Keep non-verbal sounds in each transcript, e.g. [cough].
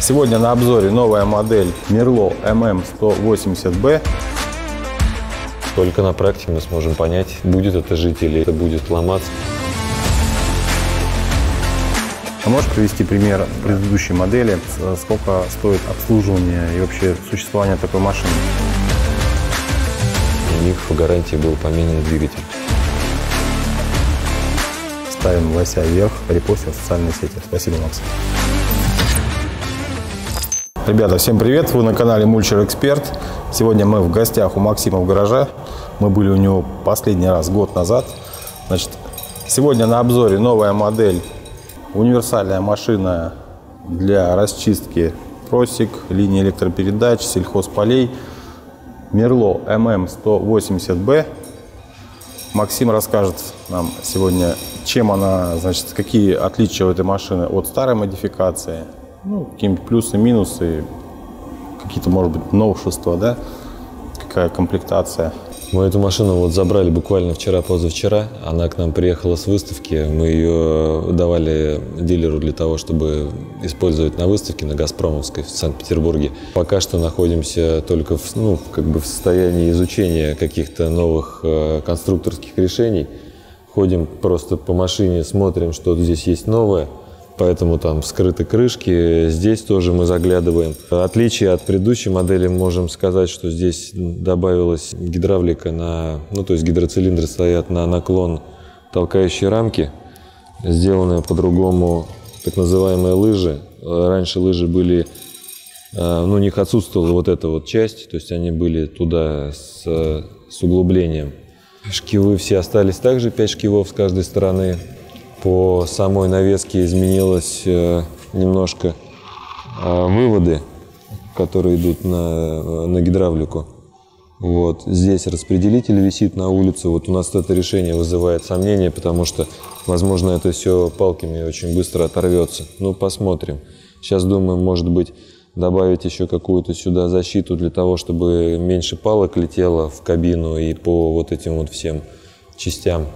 Сегодня на обзоре новая модель Merlo MM180B. Только на практике мы сможем понять, будет это жить или это будет ломаться. А можешь привести пример предыдущей модели? Сколько стоит обслуживание и вообще существование такой машины? У них в гарантии был поменен двигатель. Ставим лося вверх, репостим в социальные сети. Спасибо, Макс. Ребята, всем привет! Вы на канале Мульчер Эксперт. Сегодня мы в гостях у Максима в гараже. Мы были у него последний раз год назад. Значит, сегодня на обзоре новая модель, универсальная машина для расчистки просек, линии электропередач, сельхозполей. Мерло ММ180Б. Максим расскажет нам сегодня, чем она, значит, какие отличия у этой машины от старой модификации – ну, какие-нибудь плюсы, минусы, какие-то, может быть, новшества, да, какая комплектация. Мы эту машину вот забрали буквально вчера-позавчера. Она к нам приехала с выставки. Мы ее давали дилеру для того, чтобы использовать на выставке на Газпромовской в Санкт-Петербурге. Пока что находимся только в, ну, как бы в состоянии изучения каких-то новых э, конструкторских решений. Ходим просто по машине, смотрим, что здесь есть новое – поэтому там скрыты крышки. Здесь тоже мы заглядываем. Отличие от предыдущей модели можем сказать, что здесь добавилась гидравлика на, ну то есть гидроцилиндры стоят на наклон толкающей рамки, сделанные по-другому так называемые лыжи. Раньше лыжи были, э, ну у них отсутствовала вот эта вот часть, то есть они были туда с, с углублением. Шкивы все остались также, 5 шкивов с каждой стороны. По самой навеске изменилось э, немножко э, выводы, которые идут на, на гидравлику. Вот. Здесь распределитель висит на улице. Вот у нас это решение вызывает сомнения, потому что, возможно, это все палками очень быстро оторвется. Ну, посмотрим. Сейчас думаю, может быть, добавить еще какую-то сюда защиту для того, чтобы меньше палок летело в кабину и по вот этим вот всем частям.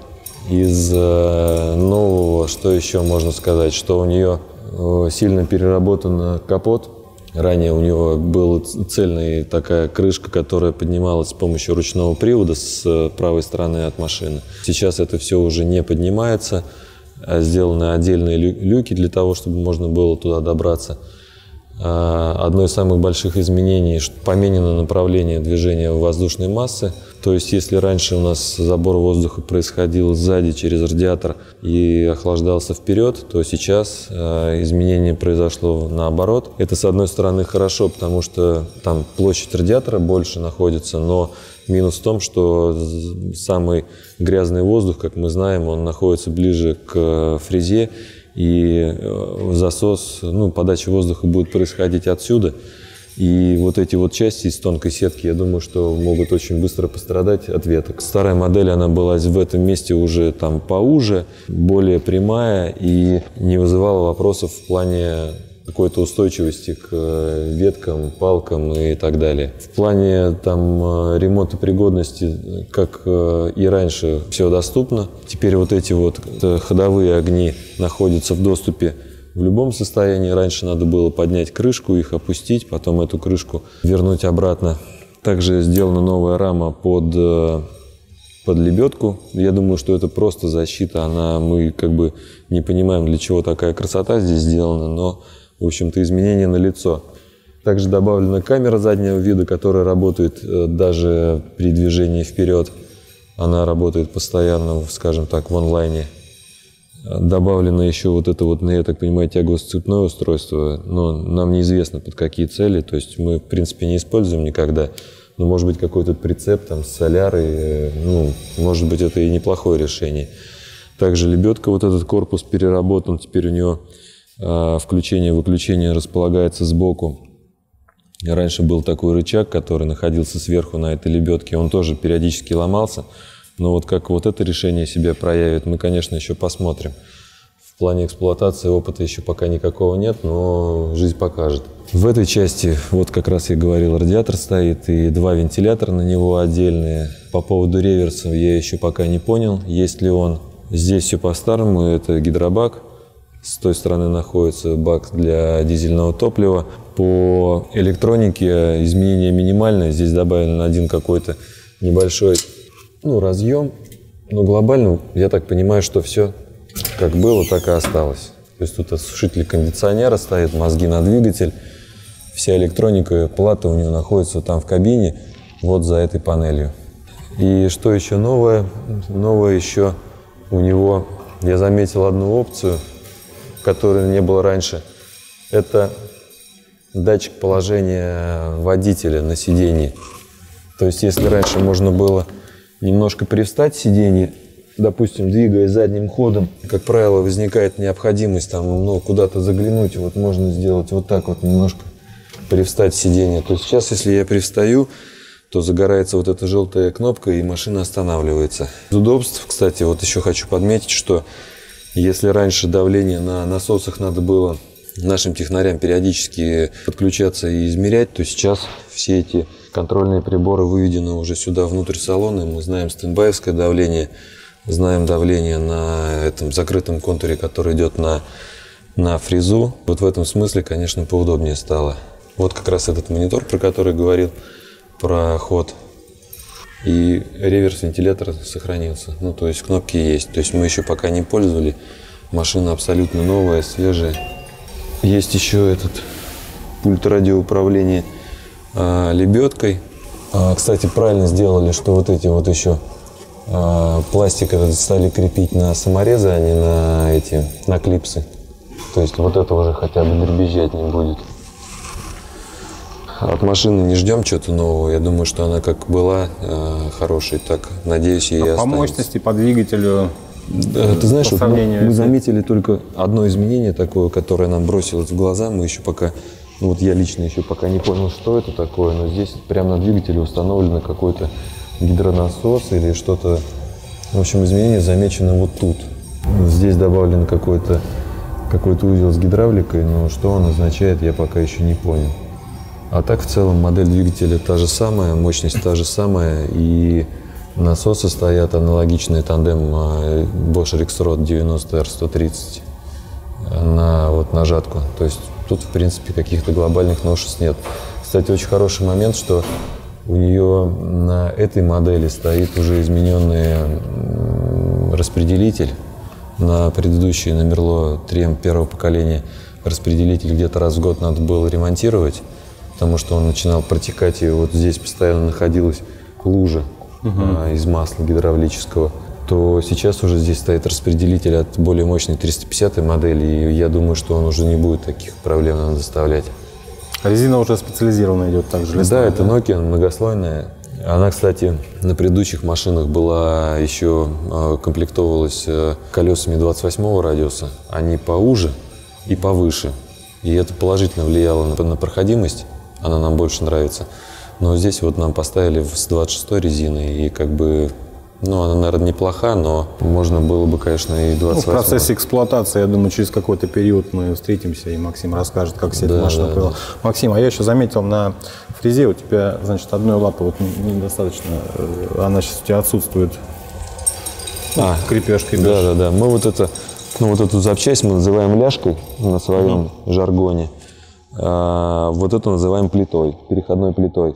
Из э, нового, что еще можно сказать, что у нее э, сильно переработан капот. Ранее у него была цельная такая крышка, которая поднималась с помощью ручного привода с э, правой стороны от машины. Сейчас это все уже не поднимается. А сделаны отдельные люки для того, чтобы можно было туда добраться. А, одно из самых больших изменений – поменено направление движения воздушной массы. То есть, если раньше у нас забор воздуха происходил сзади через радиатор и охлаждался вперед, то сейчас а, изменение произошло наоборот. Это, с одной стороны, хорошо, потому что там площадь радиатора больше находится, но минус в том, что самый грязный воздух, как мы знаем, он находится ближе к фрезе, и э, засос, ну, подача воздуха будет происходить отсюда. И вот эти вот части из тонкой сетки, я думаю, что могут очень быстро пострадать от веток. Старая модель, она была в этом месте уже там поуже, более прямая и не вызывала вопросов в плане какой-то устойчивости к э, веткам, палкам и так далее. В плане там э, ремонта пригодности, как э, и раньше, все доступно. Теперь вот эти вот ходовые огни находятся в доступе в любом состоянии. Раньше надо было поднять крышку, их опустить, потом эту крышку вернуть обратно. Также сделана новая рама под, под лебедку. Я думаю, что это просто защита. Она, мы как бы не понимаем, для чего такая красота здесь сделана, но в общем-то, изменения на лицо. Также добавлена камера заднего вида, которая работает э, даже при движении вперед. Она работает постоянно, скажем так, в онлайне. Добавлено еще вот это вот, ну, я так понимаю, тягово-сцепное устройство, но нам неизвестно под какие цели, то есть мы, в принципе, не используем никогда. Но может быть какой-то прицеп там с солярой, э, ну, может быть это и неплохое решение. Также лебедка, вот этот корпус переработан, теперь у него включение-выключение располагается сбоку. Раньше был такой рычаг, который находился сверху на этой лебедке, он тоже периодически ломался. Но вот как вот это решение себя проявит, мы, конечно, еще посмотрим. В плане эксплуатации опыта еще пока никакого нет, но жизнь покажет. В этой части, вот как раз я говорил, радиатор стоит и два вентилятора на него отдельные. По поводу реверса я еще пока не понял, есть ли он. Здесь все по-старому, это гидробак, С той стороны находится бак для дизельного топлива. По электронике изменения минимальные. Здесь добавлен один какой-то небольшой ну, разъем. Но глобально, я так понимаю, что все как было, так и осталось. То есть тут осушитель кондиционера стоит, мозги на двигатель. Вся электроника, плата у нее находится там в кабине, вот за этой панелью. И что еще новое? Новое еще у него, я заметил одну опцию, которой не было раньше. Это датчик положения водителя на сиденье. То есть если раньше можно было немножко привстать сиденье, допустим, двигаясь задним ходом, как правило, возникает необходимость там, ну, куда-то заглянуть, вот можно сделать вот так вот немножко привстать сиденье. То сейчас, если я привстаю, то загорается вот эта желтая кнопка, и машина останавливается. Из удобств, кстати, вот еще хочу подметить, что если раньше давление на насосах надо было нашим технарям периодически подключаться и измерять, то сейчас все эти контрольные приборы выведены уже сюда, внутрь салона. Мы знаем стендбаевское давление, знаем давление на этом закрытом контуре, который идет на, на фрезу. Вот в этом смысле, конечно, поудобнее стало. Вот как раз этот монитор, про который говорил, про ход. И реверс вентилятора сохранился. Ну, то есть кнопки есть. То есть мы еще пока не пользовали. Машина абсолютно новая, свежая. Есть еще этот пульт радиоуправления а, лебедкой. А, кстати, правильно сделали, что вот эти вот еще а, пластик этот стали крепить на саморезы, а не на эти, на клипсы. То есть вот это уже хотя бы дребезжать не будет. От машины не ждем чего-то нового. Я думаю, что она как была э, хорошей, так надеюсь, ей а останется. По мощности, по двигателю, да, ты знаешь, вот мы, мы заметили только одно изменение такое, которое нам бросилось в глаза. Мы еще пока, ну вот я лично еще пока не понял, что это такое, но здесь прямо на двигателе установлено какой-то гидронасос или что-то. В общем, изменение замечено вот тут. Здесь добавлен какой-то какой-то узел с гидравликой, но что он означает, я пока еще не понял. А так в целом модель двигателя та же самая, мощность та же самая и насосы стоят аналогичные тандем а, Bosch Rexroth 90R130 на вот нажатку. То есть тут в принципе каких-то глобальных новшеств нет. Кстати, очень хороший момент, что у нее на этой модели стоит уже измененный распределитель. На предыдущей на Мерло 3 первого поколения распределитель где-то раз в год надо было ремонтировать потому что он начинал протекать, и вот здесь постоянно находилась лужа угу. а, из масла гидравлического то сейчас уже здесь стоит распределитель от более мощной 350 модели, и я думаю, что он уже не будет таких проблем нам доставлять. Резина уже специализированная идет также? Да, это Nokia многослойная. Она, кстати, на предыдущих машинах была еще э, комплектовалась э, колесами 28 радиуса. Они поуже и повыше. И это положительно влияло на, на проходимость она нам больше нравится. Но здесь вот нам поставили с 26 резины, и как бы, ну, она, наверное, неплоха, но можно было бы, конечно, и 28 ну, В процессе эксплуатации, я думаю, через какой-то период мы встретимся, и Максим расскажет, как все да, эта машина да, Да. Максим, а я еще заметил на фрезе у тебя, значит, одной лапы вот недостаточно, э, она сейчас у тебя отсутствует. Ну, а, крепеж, крепеж. Да, да, да. Мы вот это, ну, вот эту запчасть мы называем ляжкой на своем угу. жаргоне. А, вот это называем плитой, переходной плитой.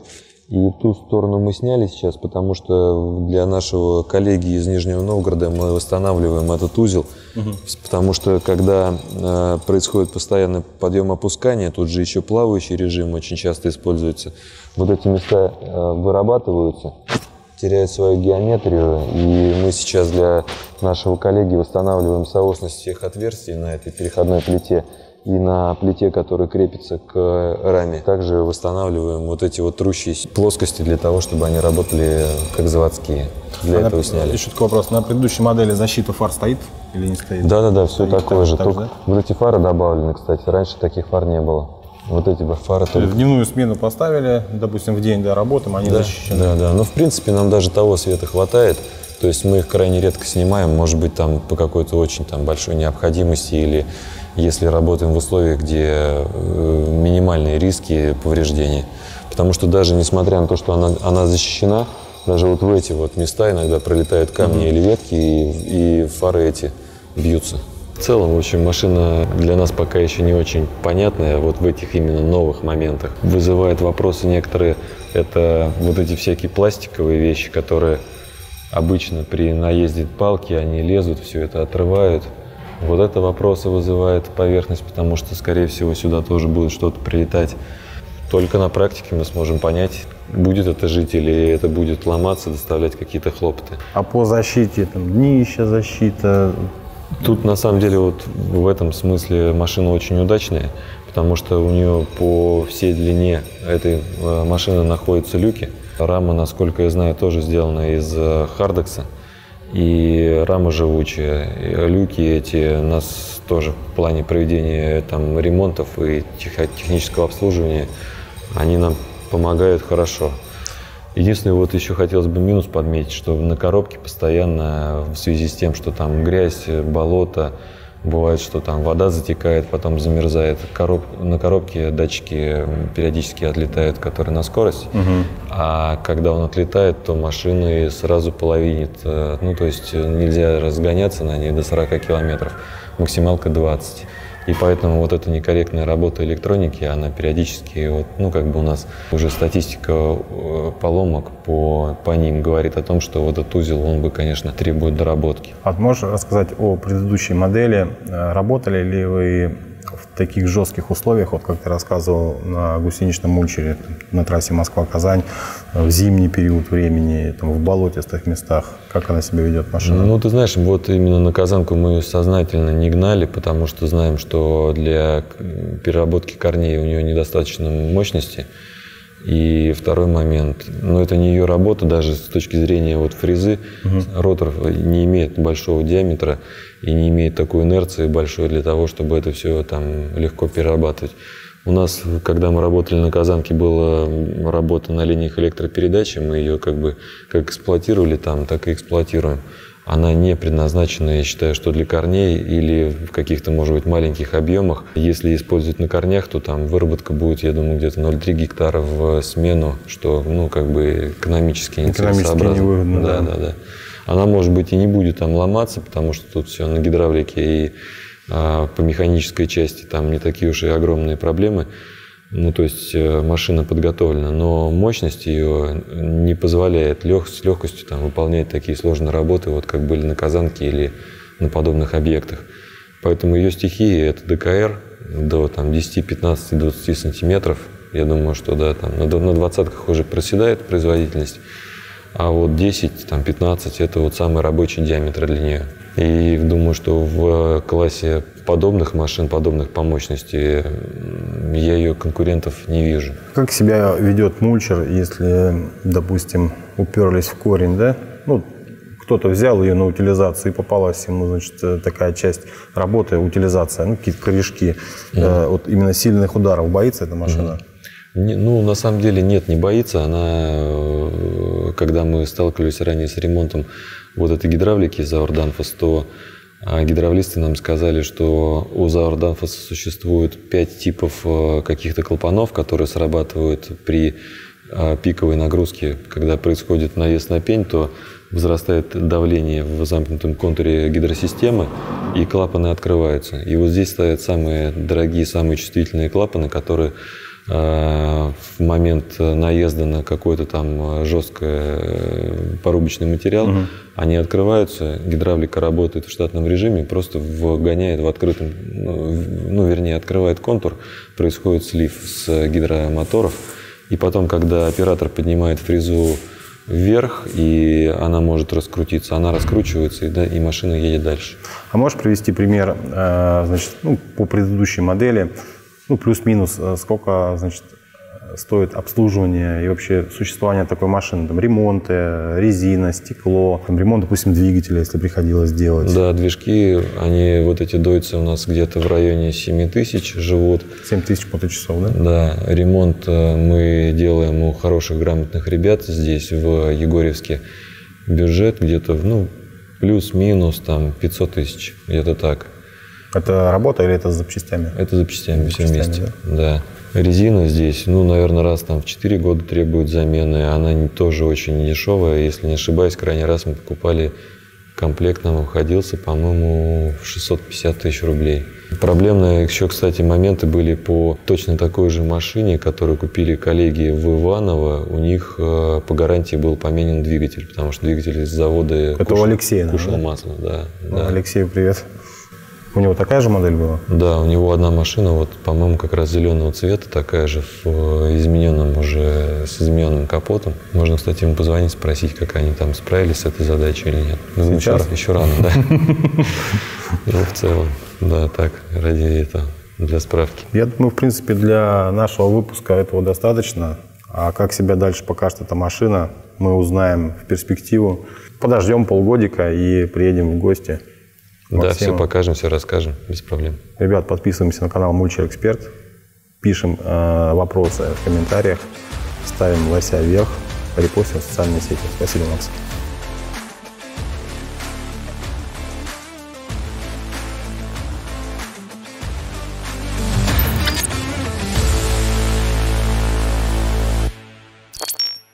И ту сторону мы сняли сейчас, потому что для нашего коллеги из Нижнего Новгорода мы восстанавливаем этот узел, угу. потому что когда э, происходит постоянный подъем опускания, тут же еще плавающий режим очень часто используется, вот эти места э, вырабатываются, теряют свою геометрию, и мы сейчас для нашего коллеги восстанавливаем соосность всех отверстий на этой переходной плите и на плите, которая крепится к раме. Также восстанавливаем вот эти вот трущие плоскости для того, чтобы они работали как заводские. Для а этого на, сняли. Еще такой вопрос. На предыдущей модели защита фар стоит или не стоит? Да-да-да, все стоит такое так, же. Так, Только да? вот эти фары добавлены, кстати. Раньше таких фар не было. Вот эти фары только... В дневную смену поставили, допустим, в день до работы, они да, защищены. Да, да. Но в принципе нам даже того света хватает. То есть мы их крайне редко снимаем, может быть, там по какой-то очень там большой необходимости или если работаем в условиях, где э, минимальные риски повреждений. Потому что даже несмотря на то, что она, она защищена, даже вот в эти вот места иногда пролетают камни mm-hmm. или ветки, и, и фары эти бьются. целом, в общем, машина для нас пока еще не очень понятная вот в этих именно новых моментах. Вызывает вопросы некоторые, это вот эти всякие пластиковые вещи, которые обычно при наезде палки, они лезут, все это отрывают. Вот это вопросы вызывает поверхность, потому что, скорее всего, сюда тоже будет что-то прилетать. Только на практике мы сможем понять, будет это жить или это будет ломаться, доставлять какие-то хлопоты. А по защите, там, днища защита? Тут, на самом деле, вот в этом смысле машина очень удачная, потому что у нее по всей длине этой э, машины находятся люки. Рама, насколько я знаю, тоже сделана из э, хардекса. И рама живучая. И люки эти нас тоже в плане проведения там, ремонтов и технического обслуживания, они нам помогают хорошо. Единственное, вот еще хотелось бы минус подметить, что на коробке постоянно в связи с тем, что там грязь, болото, бывает, что там вода затекает, потом замерзает. Короб... На коробке датчики периодически отлетают, которые на скорость. Угу. А когда он отлетает, то машины сразу половинит. Э, ну, то есть нельзя разгоняться на ней до 40 километров. Максималка 20. И поэтому вот эта некорректная работа электроники, она периодически, вот, ну, как бы у нас уже статистика э, поломок по, по ним говорит о том, что вот этот узел, он бы, конечно, требует доработки. А можешь рассказать о предыдущей модели? Э, работали ли вы таких жестких условиях, вот как ты рассказывал, на гусеничном мульчере, на трассе Москва-Казань, в зимний период времени, там, в болотистых местах, как она себя ведет, машина? Ну, ты знаешь, вот именно на Казанку мы сознательно не гнали, потому что знаем, что для переработки корней у нее недостаточно мощности. И второй момент, ну это не ее работа, даже с точки зрения вот фрезы, угу. ротор не имеет большого диаметра и не имеет такой инерции большой для того, чтобы это все там легко перерабатывать. У нас, когда мы работали на Казанке, была работа на линиях электропередачи, мы ее как бы как эксплуатировали там, так и эксплуатируем она не предназначена, я считаю, что для корней или в каких-то, может быть, маленьких объемах. Если использовать на корнях, то там выработка будет, я думаю, где-то 0,3 гектара в смену, что, ну, как бы экономически нецелесообразно. Невыгодно, да, да, да, да. Она, может быть, и не будет там ломаться, потому что тут все на гидравлике и а, по механической части там не такие уж и огромные проблемы. Ну, то есть э, машина подготовлена, но мощность ее не позволяет лег, с легкостью там, выполнять такие сложные работы, вот как были на Казанке или на подобных объектах. Поэтому ее стихии – это ДКР до там, 10, 15, 20 сантиметров. Я думаю, что да, там, на, на двадцатках уже проседает производительность, а вот 10, там, 15 – это вот самый рабочий диаметр для нее. И думаю, что в классе подобных машин, подобных по мощности, я ее конкурентов не вижу. Как себя ведет мульчер, если, допустим, уперлись в корень, да? Ну, кто-то взял ее на утилизацию и попалась ему, значит, такая часть работы, утилизация, ну, какие-то корешки. Mm. вот именно сильных ударов боится эта машина? Mm. Не, ну, на самом деле нет, не боится. Она, э, когда мы сталкивались ранее с ремонтом вот этой гидравлики из Аурданфос, то а гидравлисты нам сказали, что у Зауэрданфоса существует пять типов э, каких-то клапанов, которые срабатывают при э, пиковой нагрузке. Когда происходит наезд на пень, то возрастает давление в замкнутом контуре гидросистемы, и клапаны открываются. И вот здесь стоят самые дорогие, самые чувствительные клапаны, которые в момент наезда на какой-то там э, жесткий э, порубочный материал, угу. они открываются, гидравлика работает в штатном режиме, просто вгоняет в открытом, ну, ну, вернее, открывает контур, происходит слив с гидромоторов, и потом, когда оператор поднимает фрезу вверх, и она может раскрутиться, она раскручивается, и, да, и машина едет дальше. А можешь привести пример, значит, ну, по предыдущей модели, ну, плюс-минус, э, сколько, значит, стоит обслуживание и вообще существование такой машины, там, ремонты, резина, стекло, там, ремонт, допустим, двигателя, если приходилось делать. Да, движки, они, вот эти дойцы у нас где-то в районе 7 тысяч живут. 7 тысяч моточасов, да? Да, ремонт э, мы делаем у хороших, грамотных ребят здесь, в Егорьевске. Бюджет где-то, ну, плюс-минус, там, 500 тысяч, где-то так. Это работа или это с запчастями? Это запчастями, все вместе. Да? да. Резина здесь, ну, наверное, раз там в 4 года требует замены. Она тоже очень дешевая. Если не ошибаюсь, крайний раз мы покупали комплект нам обходился, по-моему, в 650 тысяч рублей. Проблемные еще, кстати, моменты были по точно такой же машине, которую купили коллеги в Иваново. У них э, по гарантии был поменен двигатель, потому что двигатель из завода Это кушал, у Алексея, кушал да? масло. Да, ну, да. Алексею привет. У него такая же модель была? Да, у него одна машина, вот, по-моему, как раз зеленого цвета, такая же, в измененном уже, с измененным капотом. Можно, кстати, ему позвонить, спросить, как они там справились с этой задачей или нет. Ну, Сейчас? Еще, еще рано, да. [laughs] Ну, в целом, да, так, ради этого, для справки. Я думаю, в принципе, для нашего выпуска этого достаточно. А как себя дальше покажет эта машина, мы узнаем в перспективу. Подождем полгодика и приедем в гости. Да, все покажем, все расскажем, без проблем. Ребят, подписываемся на канал Мульчер Эксперт, пишем э, вопросы в комментариях, ставим лося вверх, репостим в социальные сети. Спасибо, Макс.